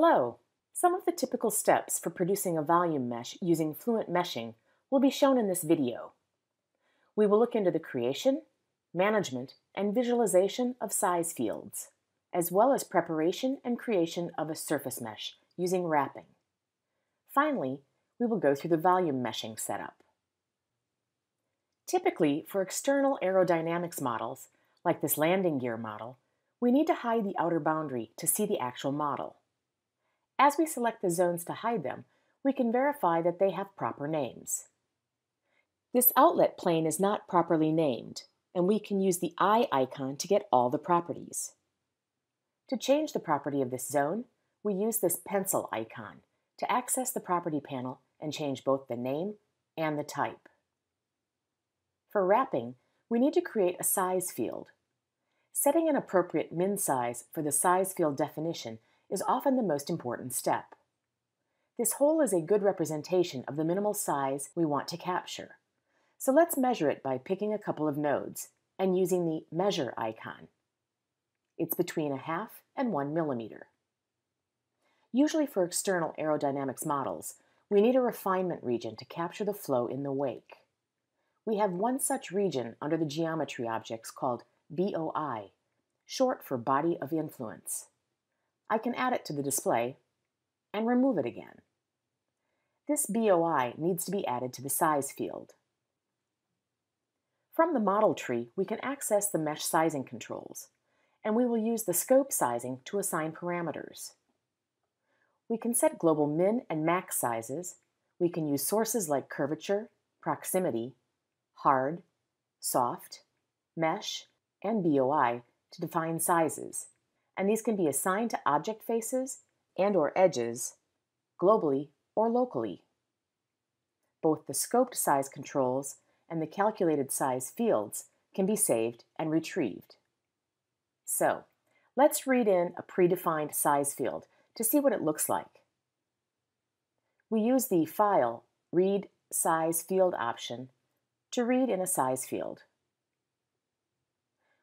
Hello! Some of the typical steps for producing a volume mesh using Fluent Meshing will be shown in this video. We will look into the creation, management, and visualization of size fields, as well as preparation and creation of a surface mesh using wrapping. Finally, we will go through the volume meshing setup. Typically, for external aerodynamics models, like this landing gear model, we need to hide the outer boundary to see the actual model. As we select the zones to hide them, we can verify that they have proper names. This outlet plane is not properly named, and we can use the eye icon to get all the properties. To change the property of this zone, we use this pencil icon to access the property panel and change both the name and the type. For wrapping, we need to create a size field. Setting an appropriate min size for the size field definition is often the most important step. This hole is a good representation of the minimal size we want to capture. So let's measure it by picking a couple of nodes and using the measure icon. It's between a half and one millimeter. Usually for external aerodynamics models, we need a refinement region to capture the flow in the wake. We have one such region under the geometry objects called BOI, short for body of influence. I can add it to the display and remove it again. This BOI needs to be added to the size field. From the model tree, we can access the mesh sizing controls, and we will use the scope sizing to assign parameters. We can set global min and max sizes. We can use sources like curvature, proximity, hard, soft, mesh, and BOI to define sizes, and these can be assigned to object faces and or edges, globally or locally. Both the scoped size controls and the calculated size fields can be saved and retrieved. So, let's read in a predefined size field to see what it looks like. We use the File Read Size Field option to read in a size field.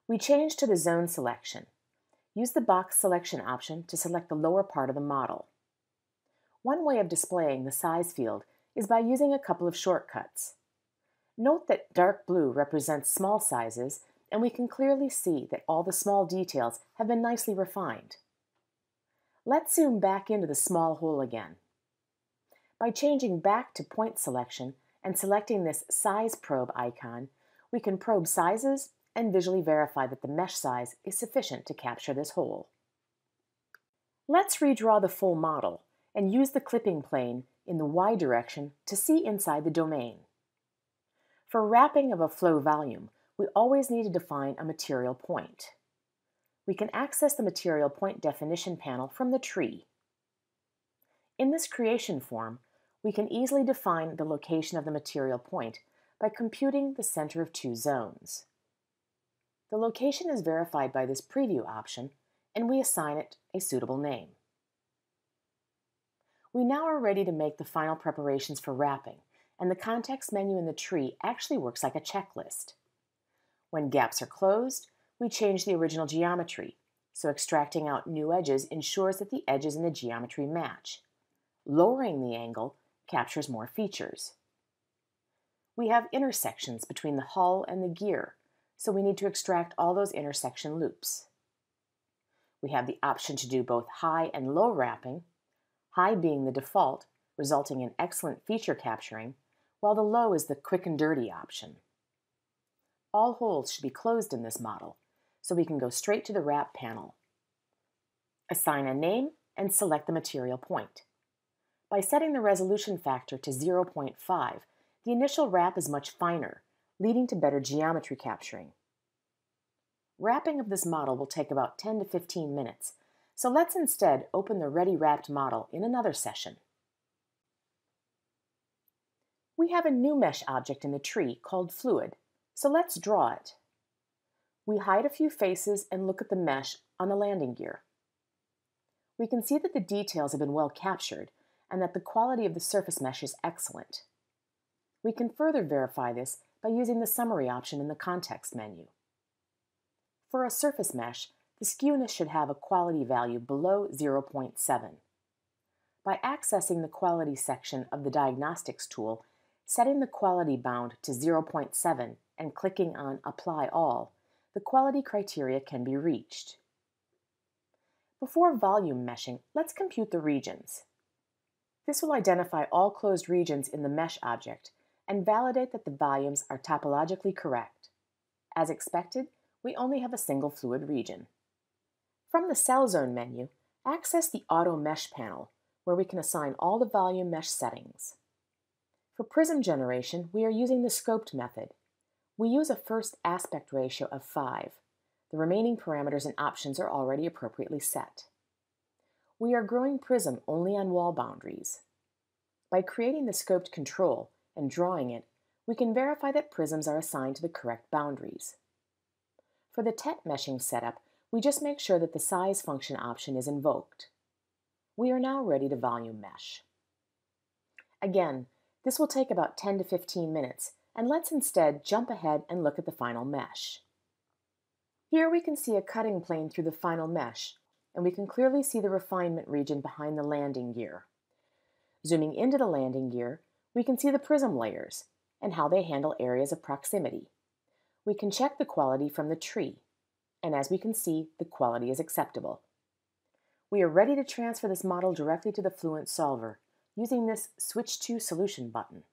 We change to the zone selection. Use the box selection option to select the lower part of the model. One way of displaying the size field is by using a couple of shortcuts. Note that dark blue represents small sizes, and we can clearly see that all the small details have been nicely refined. Let's zoom back into the small hole again. By changing back to point selection and selecting this size probe icon, we can probe sizes and visually verify that the mesh size is sufficient to capture this hole. Let's redraw the full model and use the clipping plane in the Y direction to see inside the domain. For wrapping of a flow volume, we always need to define a material point. We can access the material point definition panel from the tree. In this creation form, we can easily define the location of the material point by computing the center of two zones. The location is verified by this preview option, and we assign it a suitable name. We now are ready to make the final preparations for wrapping, and the context menu in the tree actually works like a checklist. When gaps are closed, we change the original geometry, so extracting out new edges ensures that the edges in the geometry match. Lowering the angle captures more features. We have intersections between the hull and the gear, so we need to extract all those intersection loops. We have the option to do both high and low wrapping, high being the default, resulting in excellent feature capturing, while the low is the quick and dirty option. All holes should be closed in this model, so we can go straight to the wrap panel. Assign a name and select the material point. By setting the resolution factor to 0.5, the initial wrap is much finer, leading to better geometry capturing. Wrapping of this model will take about 10 to 15 minutes, so let's instead open the ready wrapped model in another session. We have a new mesh object in the tree called fluid, so let's draw it. We hide a few faces and look at the mesh on the landing gear. We can see that the details have been well captured and that the quality of the surface mesh is excellent. We can further verify this by using the summary option in the context menu. For a surface mesh, the skewness should have a quality value below 0.7. By accessing the quality section of the diagnostics tool, setting the quality bound to 0.7 and clicking on Apply All, the quality criteria can be reached. Before volume meshing, let's compute the regions. This will identify all closed regions in the mesh object and validate that the volumes are topologically correct. As expected, we only have a single fluid region. From the Cell Zone menu, access the Auto Mesh panel, where we can assign all the volume mesh settings. For prism generation, we are using the scoped method. We use a first aspect ratio of 5. The remaining parameters and options are already appropriately set. We are growing prism only on wall boundaries. By creating the scoped control and drawing it, we can verify that prisms are assigned to the correct boundaries. For the TET meshing setup, we just make sure that the size function option is invoked. We are now ready to volume mesh. Again, this will take about 10 to 15 minutes, and let's instead jump ahead and look at the final mesh. Here we can see a cutting plane through the final mesh, and we can clearly see the refinement region behind the landing gear. Zooming into the landing gear, we can see the prism layers and how they handle areas of proximity. We can check the quality from the tree, and as we can see, the quality is acceptable. We are ready to transfer this model directly to the Fluent solver using this Switch to Solution button.